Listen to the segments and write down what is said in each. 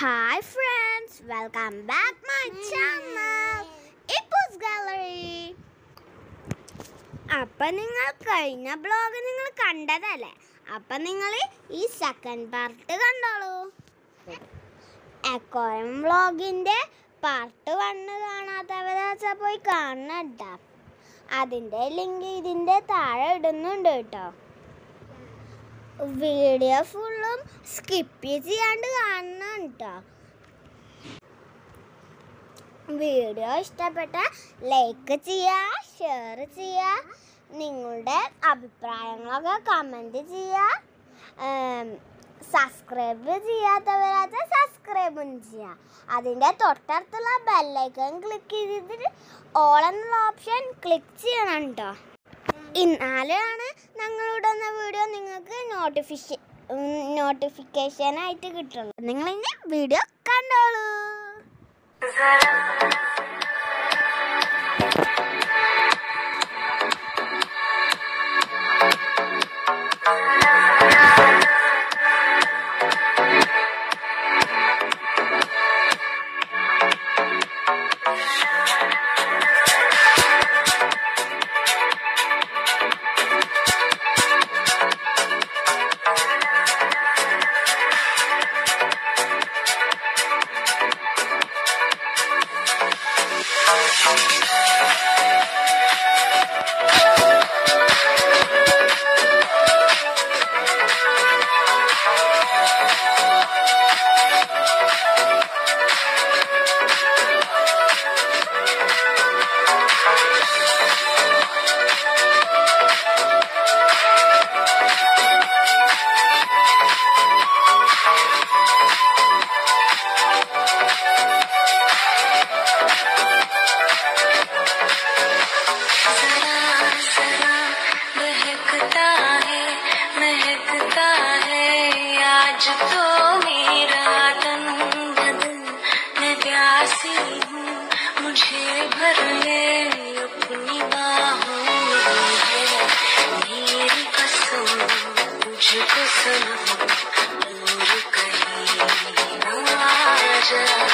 Hi friends welcome back my channel ഇപ്പോസ് gallery അപ്പം നിങ്ങൾ കഴിഞ്ഞ ബ്ലോഗ് നിങ്ങൾ കണ്ടതല്ലേ? അപ്പം നിങ്ങൾ ഈ സെക്കൻഡ് പാർട്ട് കണ്ടോളൂ. എക്കോയം വ്ളോഗിന്റെ പാർട്ട് വണ്ണ് കാണാത്തവരാച്ച പോയി കാണണ്ട. അതിന്റെ ലിങ്ക് ഇതിന്റെ താഴെ ഇടുന്നുണ്ട് കേട്ടോ. വീഡിയോ ഫുള്ളും സ്കിപ്പ് ചെയ്യാണ്ട് കാണണം കേട്ടോ വീഡിയോ ഇഷ്ടപ്പെട്ട ലൈക്ക് ചെയ്യുക ഷെയർ ചെയ്യുക നിങ്ങളുടെ അഭിപ്രായങ്ങളൊക്കെ കമന്റ് ചെയ്യുക സബ്സ്ക്രൈബ് ചെയ്യാത്തവരാച്ച സബ്സ്ക്രൈബും ചെയ്യുക അതിന്റെ തൊട്ടടുത്തുള്ള ബെല്ലൈക്കൺ ക്ലിക്ക് ചെയ്തിട്ട് ഓൾ എന്നുള്ള ഓപ്ഷൻ ക്ലിക്ക് ചെയ്യണം കേട്ടോ എന്നാലാണ് ഞങ്ങളുടെ വീഡിയോ നിങ്ങൾക്ക് നോട്ടിഫിഷ നോട്ടിഫിക്കേഷൻ ആയിട്ട് കിട്ടുള്ളൂ നിങ്ങൾ ഇനി വീഡിയോ കണ്ടോളൂ. जरा आज तो मेरा तन बदन, मैं प्यासी हूँ। मुझे भर ले अपनी बाहों में है। मेरी कसम, तुझको सनम, दूर कहीं न जा।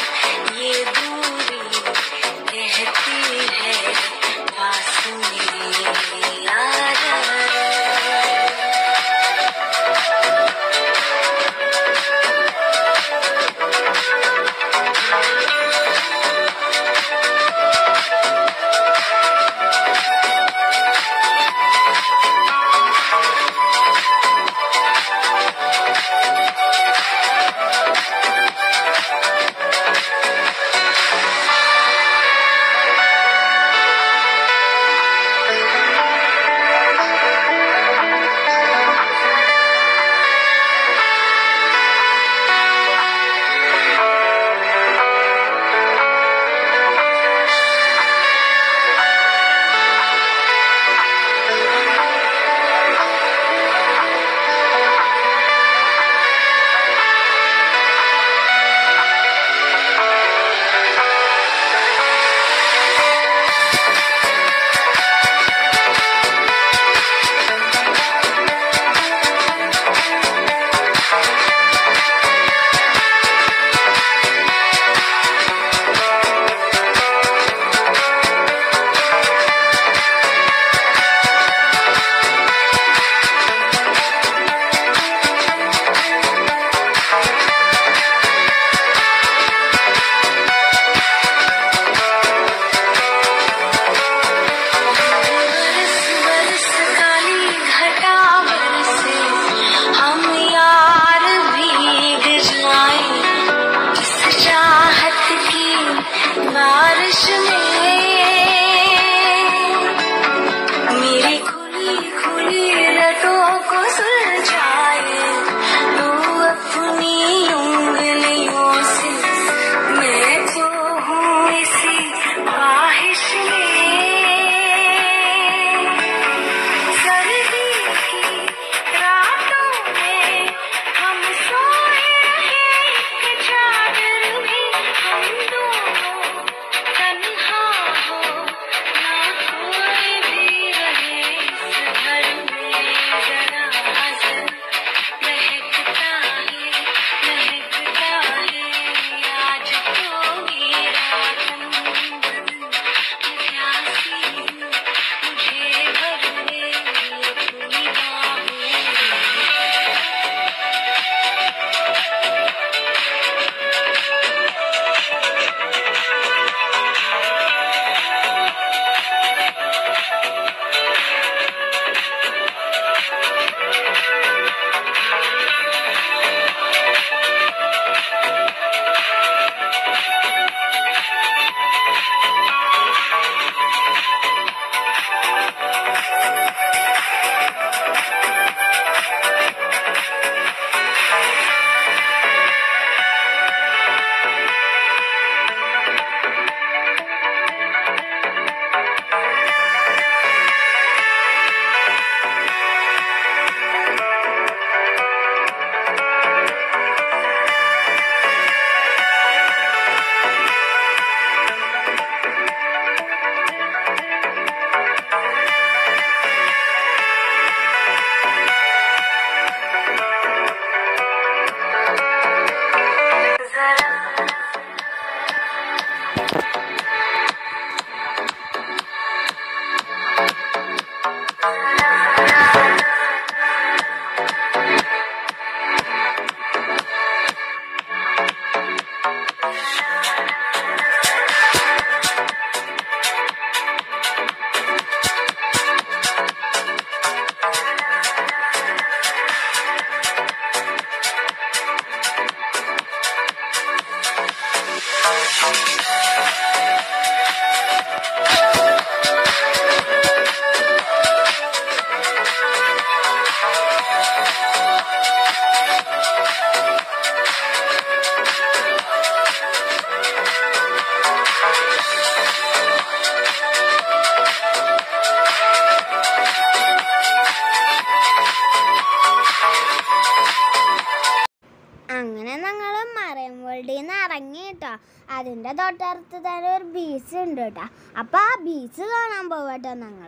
അതിൻ്റെ തൊട്ടടുത്ത് തന്നെ ഒരു ബീച്ച് ഉണ്ട് കേട്ടോ അപ്പോൾ ആ ബീച്ച് കാണാൻ പോകട്ടോ ഞങ്ങൾ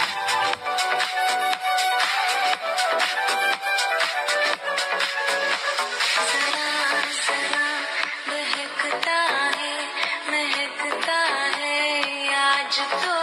जरा जरा बहकता है महकता है आज तो